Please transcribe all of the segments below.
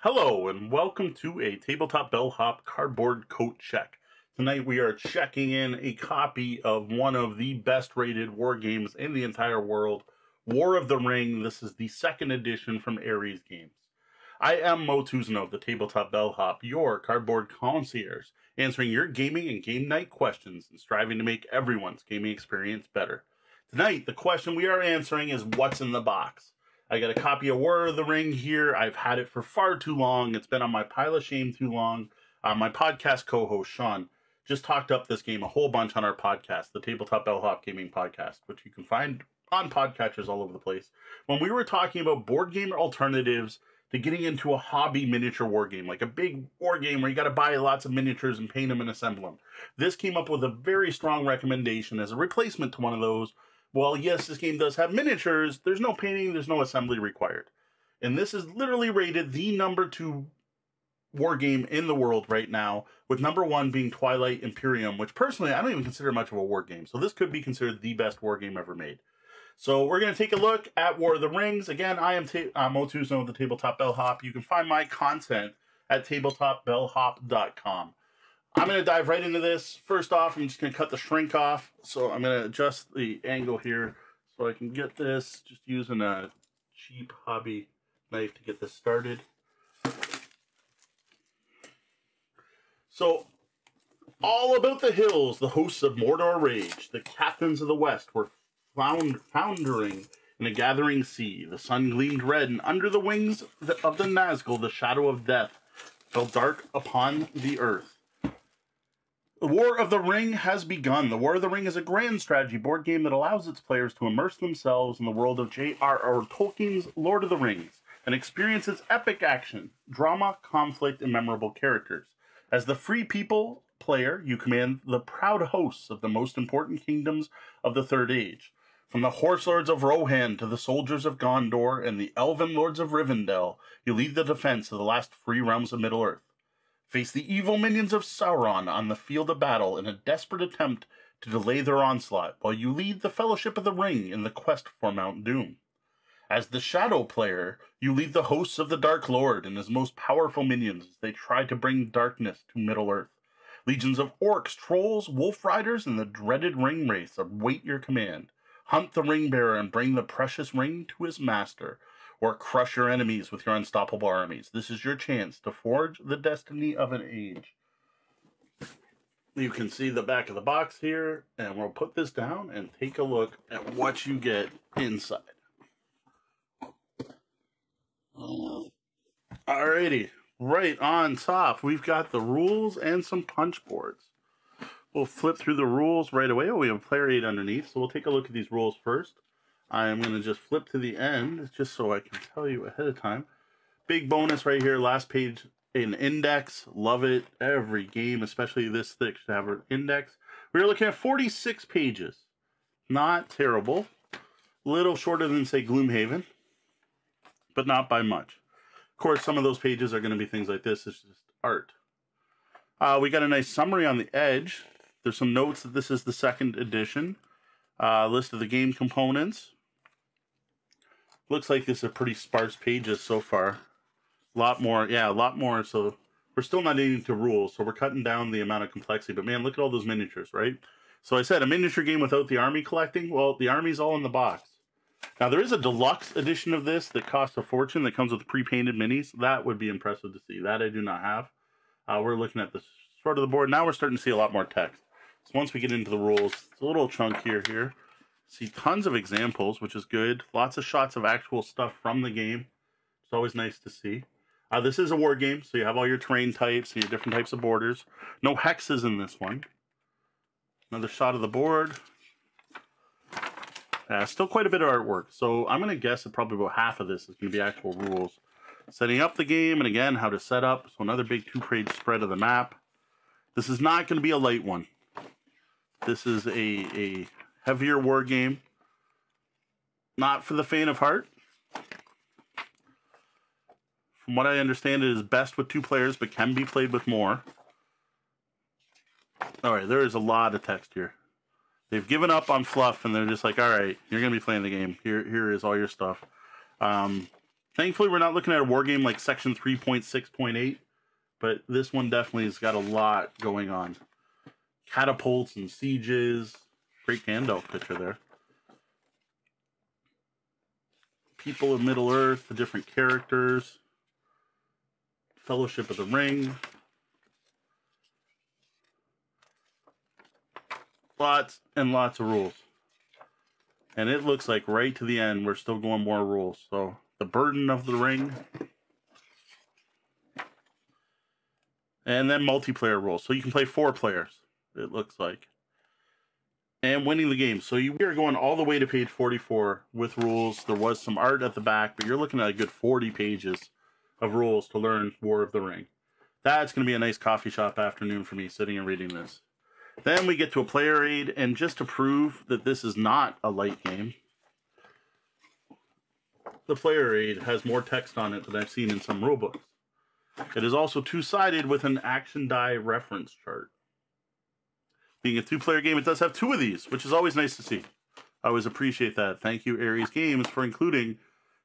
Hello, and welcome to a Tabletop Bellhop cardboard coat check. Tonight we are checking in a copy of one of the best rated war games in the entire world, War of the Ring. This is the second edition from Ares Games. I am Mo Tuzano, the Tabletop Bellhop, your cardboard concierge, answering your gaming and game night questions and striving to make everyone's gaming experience better. Tonight, the question we are answering is what's in the box? I got a copy of War of the Ring here. I've had it for far too long. It's been on my pile of shame too long. Uh, my podcast co-host Sean just talked up this game a whole bunch on our podcast, the Tabletop Bellhop Gaming Podcast, which you can find on podcatchers all over the place. When we were talking about board game alternatives to getting into a hobby miniature war game, like a big war game where you got to buy lots of miniatures and paint them and assemble them, this came up with a very strong recommendation as a replacement to one of those well, yes, this game does have miniatures, there's no painting, there's no assembly required. And this is literally rated the number two war game in the world right now, with number one being Twilight Imperium, which personally I don't even consider much of a war game. So this could be considered the best war game ever made. So we're going to take a look at War of the Rings. Again, I am ta- of the Tabletop Bellhop. You can find my content at tabletopbellhop.com. I'm going to dive right into this. First off, I'm just going to cut the shrink off. So I'm going to adjust the angle here so I can get this just using a cheap hobby knife to get this started. So, all about the hills, the hosts of Mordor rage. The captains of the west were found, foundering in a gathering sea. The sun gleamed red, and under the wings of the Nazgul, the shadow of death fell dark upon the earth. The War of the Ring has begun. The War of the Ring is a grand strategy board game that allows its players to immerse themselves in the world of J.R.R. Tolkien's Lord of the Rings and experience its epic action, drama, conflict, and memorable characters. As the free people player, you command the proud hosts of the most important kingdoms of the Third Age. From the horse lords of Rohan to the soldiers of Gondor and the elven lords of Rivendell, you lead the defense of the last free realms of Middle Earth face the evil minions of Sauron on the field of battle in a desperate attempt to delay their onslaught, while you lead the Fellowship of the Ring in the quest for Mount Doom. As the Shadow player, you lead the hosts of the Dark Lord and his most powerful minions as they try to bring darkness to Middle Earth. Legions of orcs, trolls, wolf riders, and the dreaded ring wraiths await your command. Hunt the ring bearer and bring the precious ring to his master, or crush your enemies with your unstoppable armies. This is your chance to forge the destiny of an age. You can see the back of the box here, and we'll put this down and take a look at what you get inside. Alrighty, right on top, we've got the rules and some punch boards. We'll flip through the rules right away. We have player aid underneath, so we'll take a look at these rules first. I am going to just flip to the end just so I can tell you ahead of time. Big bonus right here, last page, in index. Love it. Every game, especially this thick, should have an index. We're looking at 46 pages. Not terrible. Little shorter than, say, Gloomhaven, but not by much. Of course, some of those pages are going to be things like this. It's just art. Uh, we got a nice summary on the edge. There's some notes that this is the second edition. Uh, list of the game components. Looks like this is a pretty sparse pages so far. A lot more, yeah, a lot more. So we're still not getting to rules, so we're cutting down the amount of complexity. But man, look at all those miniatures, right? So I said a miniature game without the army collecting. Well, the army's all in the box. Now there is a deluxe edition of this that costs a fortune that comes with pre-painted minis. That would be impressive to see. That I do not have. Uh, we're looking at the sort of the board. Now we're starting to see a lot more text. So once we get into the rules, it's a little chunkier here. See tons of examples, which is good. Lots of shots of actual stuff from the game. It's always nice to see. Uh, this is a war game, so you have all your terrain types and your different types of borders. No hexes in this one. Another shot of the board. Uh, still quite a bit of artwork, so I'm going to guess that probably about half of this is going to be actual rules. Setting up the game, and again, how to set up. So another big two-page spread of the map. This is not going to be a light one. This is a, a heavier war game. Not for the faint of heart. From what I understand, it is best with two players, but can be played with more. All right, there is a lot of text here. They've given up on fluff, and they're just like, all right, you're going to be playing the game. Here, here is all your stuff. Um, Thankfully, we're not looking at a war game like Section 3.6.8, but this one definitely has got a lot going on. Catapults and sieges. Great Gandalf picture there. People of Middle Earth, the different characters. Fellowship of the Ring. Lots and lots of rules. And it looks like right to the end, we're still going more rules. So the burden of the ring. And then multiplayer rules. So you can play four players, it looks like. And winning the game. So you are going all the way to page 44 with rules. There was some art at the back, but you're looking at a good 40 pages of rules to learn War of the Ring. That's going to be a nice coffee shop afternoon for me sitting and reading this. Then we get to a player aid, and just to prove that this is not a light game, the player aid has more text on it than I've seen in some rulebooks. It is also two-sided with an action die reference chart. Being a two-player game, it does have two of these, which is always nice to see. I always appreciate that. Thank you, Ares Games, for including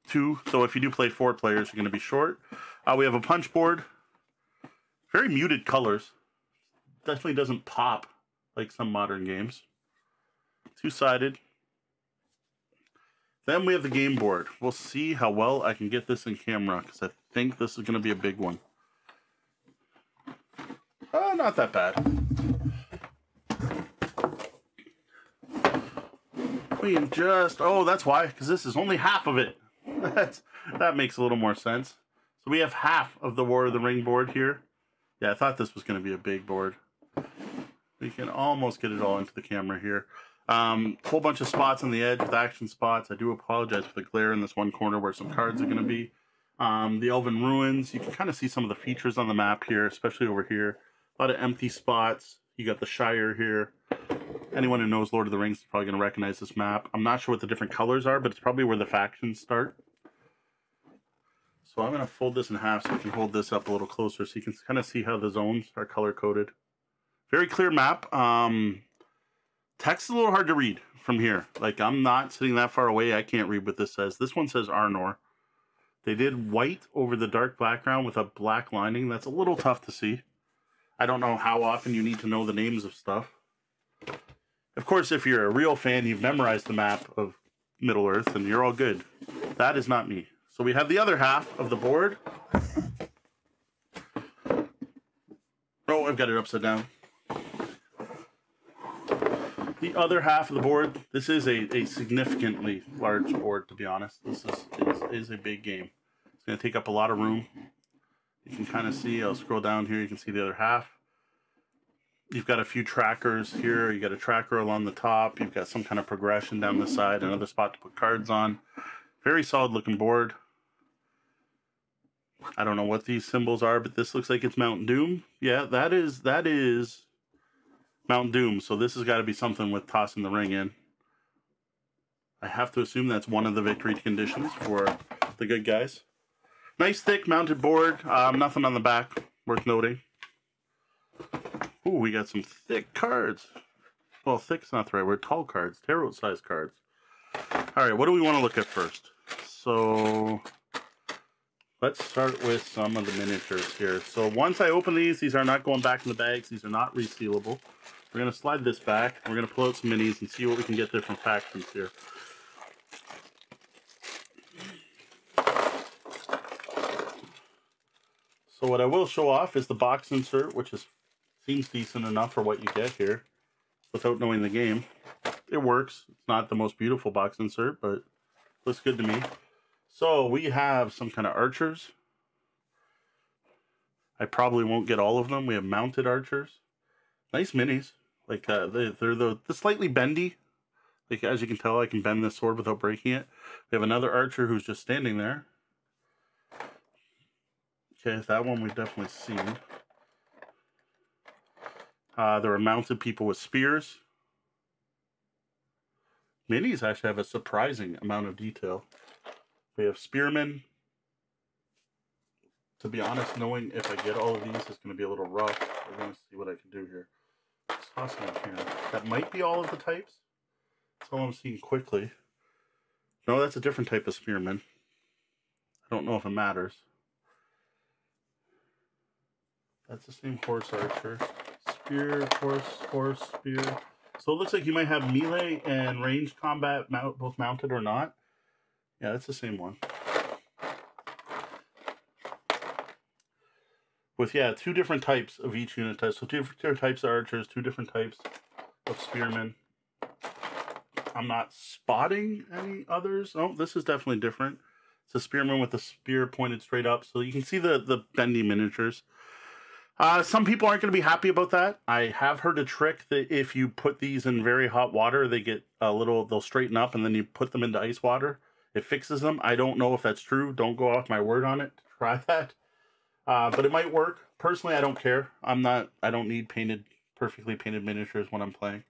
two. So if you do play four players, you're going to be short. Uh, we have a punch board. Very muted colors. Definitely doesn't pop like some modern games. Two-sided. Then we have the game board. We'll see how well I can get this in camera because I think this is going to be a big one. Oh, not that bad. We just, oh, that's why, because this is only half of it. That's, that makes a little more sense. So we have half of the War of the Ring board here. Yeah, I thought this was going to be a big board. We can almost get it all into the camera here. Um, whole bunch of spots on the edge with action spots. I do apologize for the glare in this one corner where some cards are going to be. Um, the Elven Ruins. You can kind of see some of the features on the map here, especially over here. A lot of empty spots. You got the Shire here. Anyone who knows Lord of the Rings is probably going to recognize this map. I'm not sure what the different colors are, but it's probably where the factions start. So I'm going to fold this in half so you can hold this up a little closer so you can kind of see how the zones are color-coded. Very clear map. Um, text is a little hard to read from here. Like, I'm not sitting that far away. I can't read what this says. This one says Arnor. They did white over the dark background with a black lining. That's a little tough to see. I don't know how often you need to know the names of stuff. Of course, if you're a real fan, you've memorized the map of Middle Earth, and you're all good. That is not me. So we have the other half of the board. Oh, I've got it upside down the other half of the board, this is a, a significantly large board, to be honest. This is, is, is a big game. It's going to take up a lot of room. You can kind of see, I'll scroll down here, you can see the other half. You've got a few trackers here. You got a tracker along the top. You've got some kind of progression down the side, another spot to put cards on. Very solid looking board. I don't know what these symbols are, but this looks like it's Mount Doom. Yeah, that is that is Mount Doom, so this has got to be something with tossing the ring in. I have to assume that's one of the victory conditions for the good guys. Nice thick mounted board. Um, nothing on the back worth noting. Ooh, we got some thick cards. Well, thick's not the right word. Tall cards. Tarot size cards. All right, what do we want to look at first? So let's start with some of the miniatures here. So once I open these, these are not going back in the bags. These are not resealable. We're going to slide this back. We're going to pull out some minis and see what we can get different factions here. So what I will show off is the box insert, which is seems decent enough for what you get here without knowing the game. It works. It's not the most beautiful box insert, but looks good to me. So we have some kind of archers. I probably won't get all of them. We have mounted archers. Nice minis. Like uh, they, they're the, the slightly bendy. Like as you can tell, I can bend this sword without breaking it. We have another archer who's just standing there. Okay, that one we've definitely seen. Uh, there are mounted people with spears. Minis actually have a surprising amount of detail. We have spearmen. To be honest, knowing if I get all of these is going to be a little rough. We're going to see what I can do here tossing here. That might be all of the types. That's all I'm seeing quickly. No, that's a different type of spearman. I don't know if it matters. That's the same horse archer. Spear, horse, horse, spear. So it looks like you might have melee and range combat mount, both mounted or not. Yeah, that's the same one. With, yeah, two different types of each unit type. So two different types of archers, two different types of spearmen. I'm not spotting any others. Oh, this is definitely different. It's a spearman with a spear pointed straight up. So you can see the, the bendy miniatures. Uh, some people aren't going to be happy about that. I have heard a trick that if you put these in very hot water, they get a little, they'll straighten up and then you put them into ice water. It fixes them. I don't know if that's true. Don't go off my word on it. Try that. Uh, but it might work. Personally, I don't care. I'm not, I don't need painted, perfectly painted miniatures when I'm playing.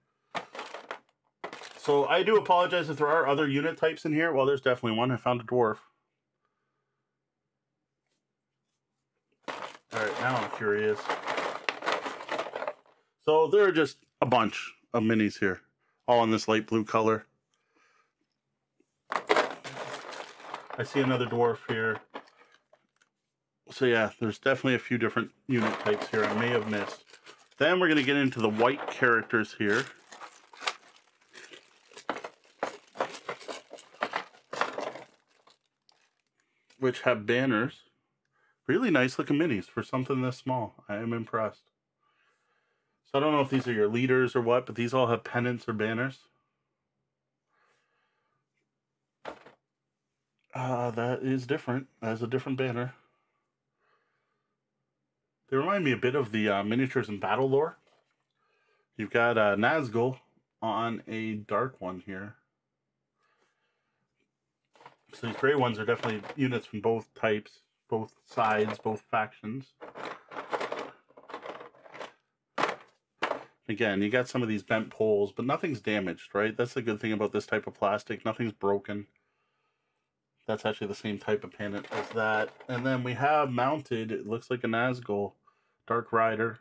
So I do apologize if there are other unit types in here. Well, there's definitely one. I found a dwarf. Alright, now I'm curious. So there are just a bunch of minis here. All in this light blue color. I see another dwarf here. So yeah, there's definitely a few different unit types here I may have missed. Then we're going to get into the white characters here. Which have banners. Really nice looking minis for something this small. I am impressed. So I don't know if these are your leaders or what, but these all have pennants or banners. Uh, that is different. That's a different banner. They remind me a bit of the uh, miniatures in BattleLore. You've got uh, Nazgul on a dark one here. So these gray ones are definitely units from both types, both sides, both factions. Again, you got some of these bent poles, but nothing's damaged, right? That's the good thing about this type of plastic. Nothing's broken. That's actually the same type of pennant as that. And then we have mounted, it looks like a Nazgul Dark Rider.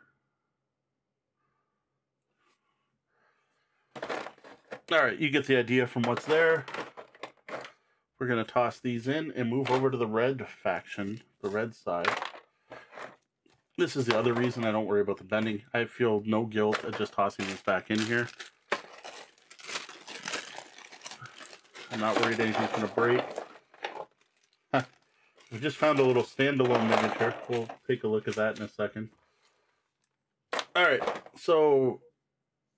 Alright, you get the idea from what's there. We're going to toss these in and move over to the red faction, the red side. This is the other reason I don't worry about the bending. I feel no guilt at just tossing this back in here. I'm not worried anything's going to break. We just found a little standalone miniature. We'll take a look at that in a second. Alright, so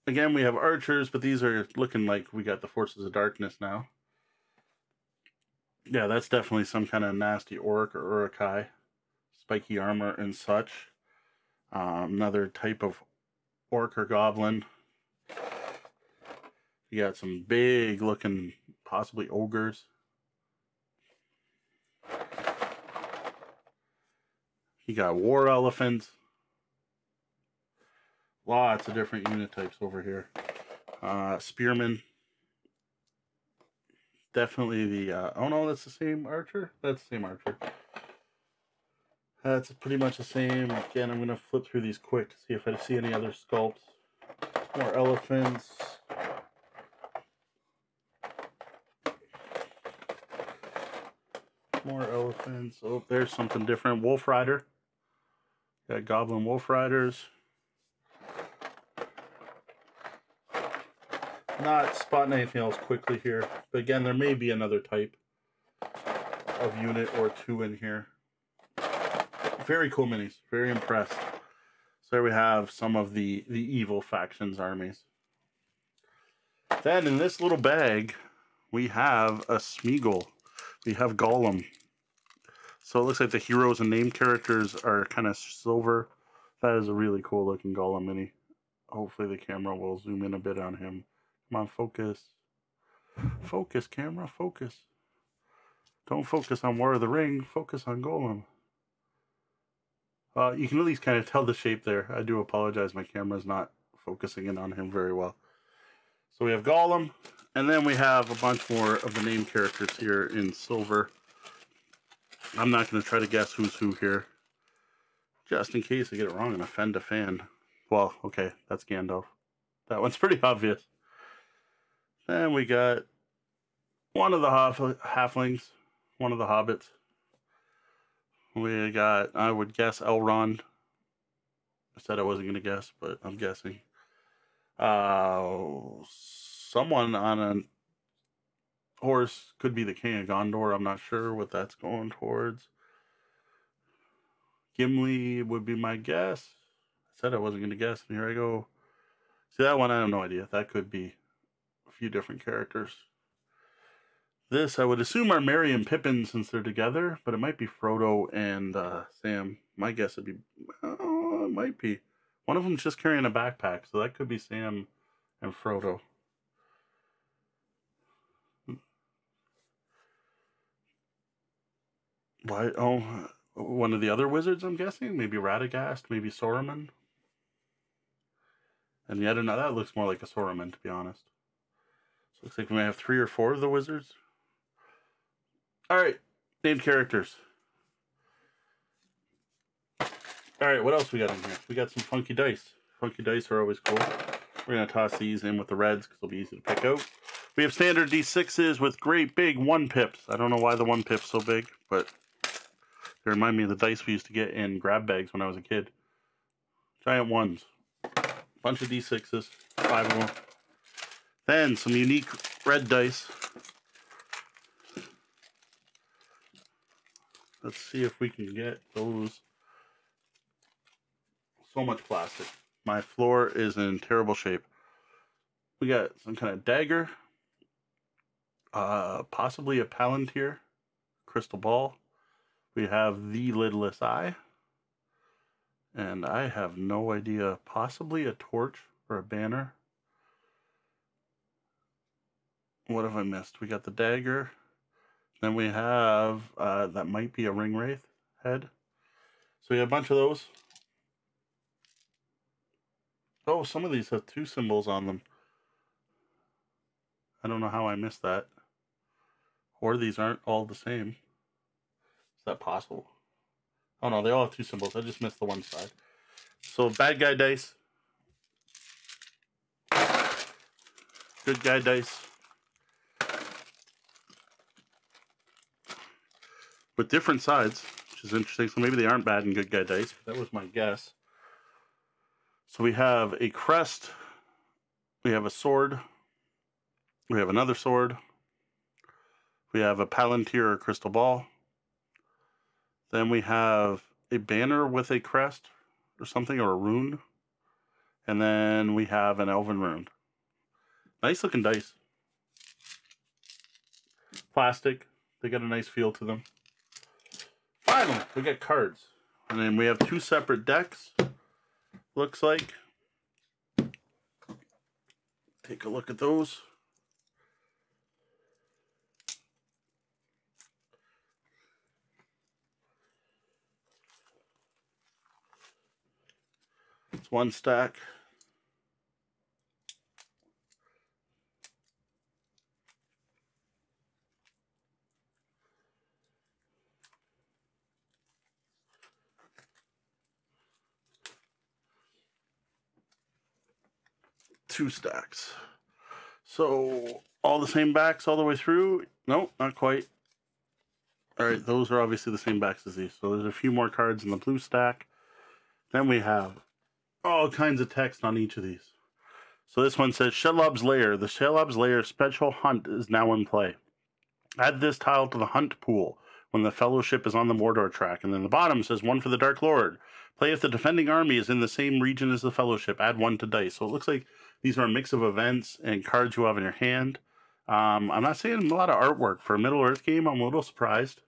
again we have archers, but these are looking like we got the Forces of Darkness now. Yeah, that's definitely some kind of nasty orc or Uruk-hai. Spiky armor and such. Um, another type of orc or goblin. You got some big looking, possibly ogres. You got war elephants. Lots of different unit types over here. Uh, spearmen. Definitely the, uh, oh no, that's the same archer? That's the same archer. That's pretty much the same. Again, I'm going to flip through these quick to see if I see any other sculpts. More elephants. More elephants. Oh, there's something different. Wolf Rider. Got Goblin Wolf Riders. Not spotting anything else quickly here. But again, there may be another type of unit or two in here. Very cool minis. Very impressed. So there we have some of the, the evil factions armies. Then in this little bag, we have a Smeagol. We have Gollum. So it looks like the heroes and name characters are kind of silver. That is a really cool looking Gollum mini. Hopefully the camera will zoom in a bit on him. On, focus. Focus, camera, focus. Don't focus on War of the Ring, focus on Gollum. Uh, you can at least kind of tell the shape there. I do apologize, my camera's not focusing in on him very well. So we have Gollum, and then we have a bunch more of the name characters here in silver. I'm not going to try to guess who's who here. Just in case I get it wrong and offend a fan. Well, okay, that's Gandalf. That one's pretty obvious. Then we got one of the half halflings, one of the hobbits. We got, I would guess, Elrond. I said I wasn't going to guess, but I'm guessing. Uh, someone on a horse could be the King of Gondor. I'm not sure what that's going towards. Gimli would be my guess. I said I wasn't going to guess, and here I go. See, that one, I have no idea. That could be few different characters. This, I would assume, are Merry and Pippin since they're together, but it might be Frodo and uh, Sam. My guess would be, oh, it might be. One of them's just carrying a backpack, so that could be Sam and Frodo. Why? Oh, one of the other wizards, I'm guessing? Maybe Radagast, maybe Saruman? And yet another, that looks more like a Saruman, to be honest. Looks like we may have three or four of the wizards. Alright, named characters. Alright, what else we got in here? We got some funky dice. Funky dice are always cool. We're going to toss these in with the reds because they'll be easy to pick out. We have standard D6s with great big one pips. I don't know why the one pip's so big, but they remind me of the dice we used to get in grab bags when I was a kid. Giant ones. Bunch of D6s. Five of them. Then some unique red dice. Let's see if we can get those. So much plastic. My floor is in terrible shape. We got some kind of dagger. Uh, possibly a palantir. Crystal ball. We have the lidless eye. And I have no idea. Possibly a torch or a banner. What have I missed? We got the dagger. Then we have, uh, that might be a ring wraith head. So we have a bunch of those. Oh, some of these have two symbols on them. I don't know how I missed that. Or these aren't all the same. Is that possible? Oh no, they all have two symbols. I just missed the one side. So bad guy dice. Good guy dice. With different sides, which is interesting. So maybe they aren't bad and good guy dice. That was my guess. So we have a crest. We have a sword. We have another sword. We have a palantir or crystal ball. Then we have a banner with a crest or something or a rune. And then we have an elven rune. Nice looking dice. Plastic. They got a nice feel to them. We got cards. And then we have two separate decks. Looks like. Take a look at those. It's one stack. Two stacks. So all the same backs all the way through? Nope, not quite. All right, those are obviously the same backs as these. So there's a few more cards in the blue stack. Then we have all kinds of text on each of these. So this one says Shelob's Lair. The Shelob's Lair special hunt is now in play. Add this tile to the hunt pool when the fellowship is on the Mordor track. And then the bottom says one for the Dark Lord. Play if the defending army is in the same region as the fellowship. Add one to dice. So it looks like these are a mix of events and cards you have in your hand. Um, I'm not seeing a lot of artwork for a Middle Earth game. I'm a little surprised,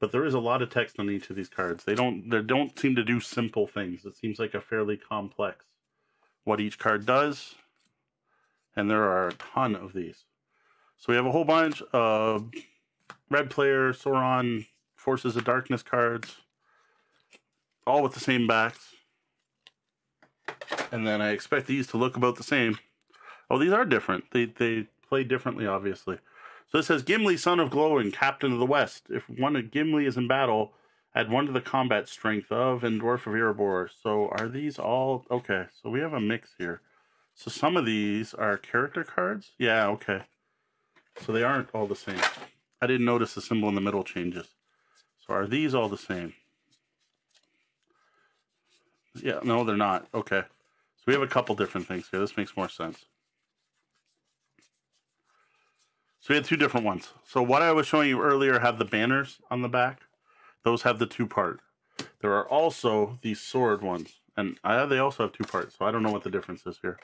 but there is a lot of text on each of these cards. They don't they don't seem to do simple things. It seems like a fairly complex what each card does, and there are a ton of these. So we have a whole bunch of red player, Sauron, Forces of Darkness cards, all with the same backs. And then I expect these to look about the same. Oh, these are different. They they play differently, obviously. So it says Gimli, son of Glóin, captain of the West. If one of Gimli is in battle, add one to the combat strength of and Dwarf of Erebor. So are these all okay? So we have a mix here. So some of these are character cards. Yeah, okay. So they aren't all the same. I didn't notice the symbol in the middle changes. So are these all the same? Yeah, no, they're not. Okay. So we have a couple different things here. This makes more sense. So we had two different ones. So what I was showing you earlier have the banners on the back. Those have the two part. There are also these sword ones. And I, they also have two parts. So I don't know what the difference is here.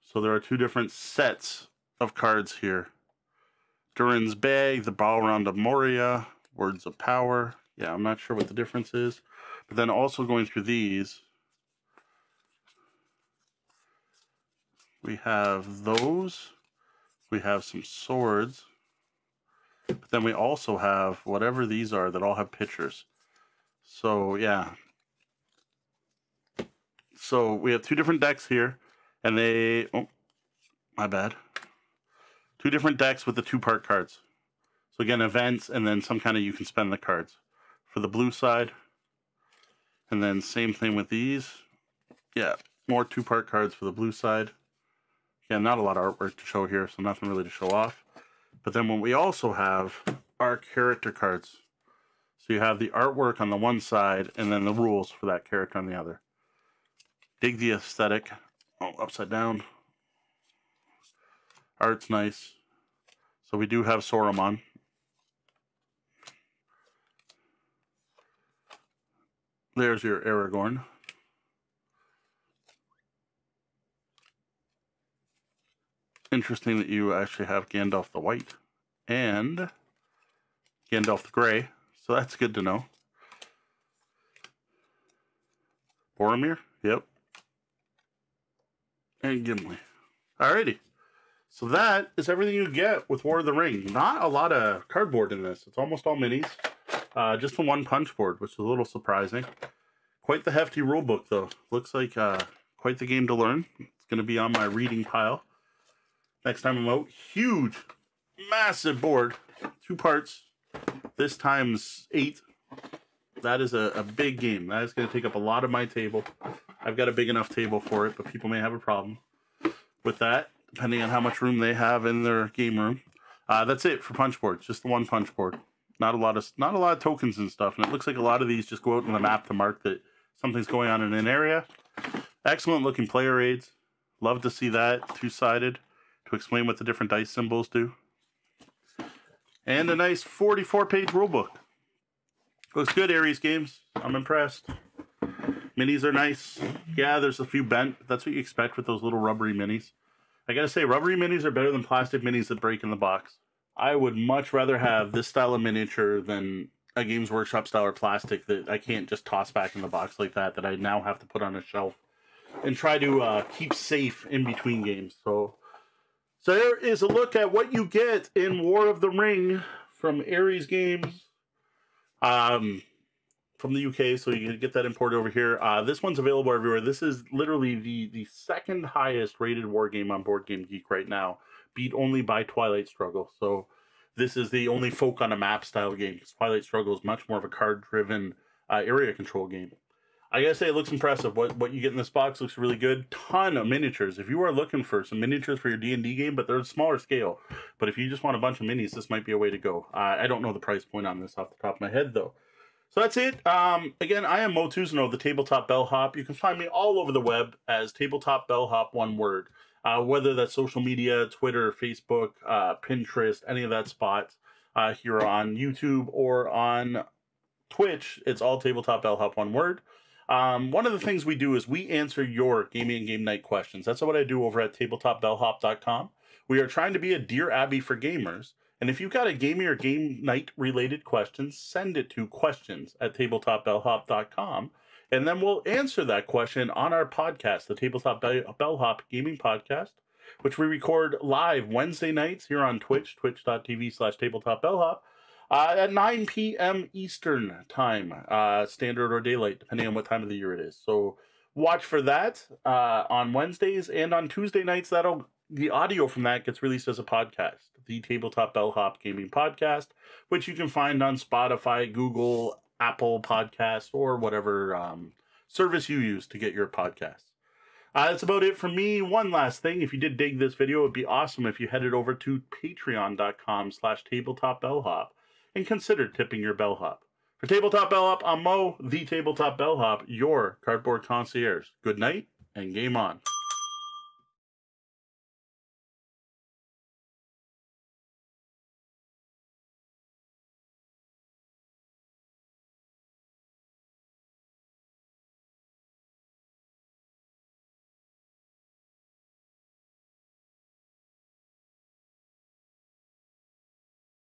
So there are two different sets of cards here. Durin's Bane, the Balrog of Moria, Words of Power. Yeah, I'm not sure what the difference is. But then also going through these, we have those. We have some swords. But then we also have whatever these are that all have pictures. So, yeah. So we have two different decks here. And they... Oh, my bad. Two different decks with the two-part cards. So again, events, and then some kind of you can spend the cards. For the blue side, and then same thing with these. Yeah, more two-part cards for the blue side. Again, not a lot of artwork to show here, so nothing really to show off. But then what we also have are character cards. So you have the artwork on the one side, and then the rules for that character on the other. Dig the aesthetic. Oh, upside down. Art's nice. So we do have Saruman. There's your Aragorn. Interesting that you actually have Gandalf the White and Gandalf the Gray, so that's good to know. Boromir, yep. And Gimli. Alrighty. So that is everything you get with War of the Ring. Not a lot of cardboard in this. It's almost all minis. Uh, just the one punch board, which is a little surprising. Quite the hefty rule book, though. Looks like uh, quite the game to learn. It's going to be on my reading pile next time I'm out. Huge, massive board. Two parts. This times eight. That is a, a big game. That is going to take up a lot of my table. I've got a big enough table for it, but people may have a problem with that, depending on how much room they have in their game room. Uh, that's it for punch boards. Just the one punch board. Not a lot of not a lot of tokens and stuff. And it looks like a lot of these just go out on the map to mark that something's going on in an area. Excellent looking player aids. Love to see that two sided to explain what the different dice symbols do. And a nice 44 page rulebook. Looks good, Ares Games. I'm impressed. Minis are nice. Yeah, there's a few bent. That's what you expect with those little rubbery minis. I gotta say, rubbery minis are better than plastic minis that break in the box. I would much rather have this style of miniature than a Games Workshop style or plastic that I can't just toss back in the box like that, that I now have to put on a shelf and try to uh, keep safe in between games. So, so there is a look at what you get in War of the Ring from Ares Games. Um, from the UK, so you can get that imported over here. Uh, this one's available everywhere. This is literally the the second highest rated war game on Board Game Geek right now, beat only by Twilight Struggle. So this is the only folk on a map style game because Twilight Struggle is much more of a card driven uh, area control game. I gotta say, it looks impressive. What what you get in this box looks really good. Ton of miniatures. If you are looking for some miniatures for your D and D game, but they're smaller scale. But if you just want a bunch of minis, this might be a way to go. Uh, I don't know the price point on this off the top of my head though. So that's it. Um, again, I am Mo Tuzano, the Tabletop Bellhop. You can find me all over the web as Tabletop Bellhop, one word. Uh, whether that's social media, Twitter, Facebook, uh, Pinterest, any of that spots uh, here on YouTube or on Twitch, it's all Tabletop Bellhop, one word. Um, one of the things we do is we answer your gaming and game night questions. That's what I do over at tabletopbellhop.com. We are trying to be a Dear Abby for gamers. And if you've got a gaming or game night related question, send it to questions at tabletopbellhop.com. And then we'll answer that question on our podcast, the Tabletop Bellhop Gaming Podcast, which we record live Wednesday nights here on Twitch, twitch.tv slash tabletopbellhop, uh, at 9 p.m. Eastern time, uh, standard or daylight, depending on what time of the year it is. So watch for that uh, on Wednesdays and on Tuesday nights. That'll the audio from that gets released as a podcast, the Tabletop Bellhop Gaming Podcast, which you can find on Spotify, Google, Apple Podcasts, or whatever um, service you use to get your podcasts. Uh, that's about it for me. One last thing, if you did dig this video, it'd be awesome if you headed over to patreon.com slash tabletopbellhop. and consider tipping your bellhop. For Tabletop Bellhop, I'm Mo, the Tabletop Bellhop, your cardboard concierge. Good night and game on.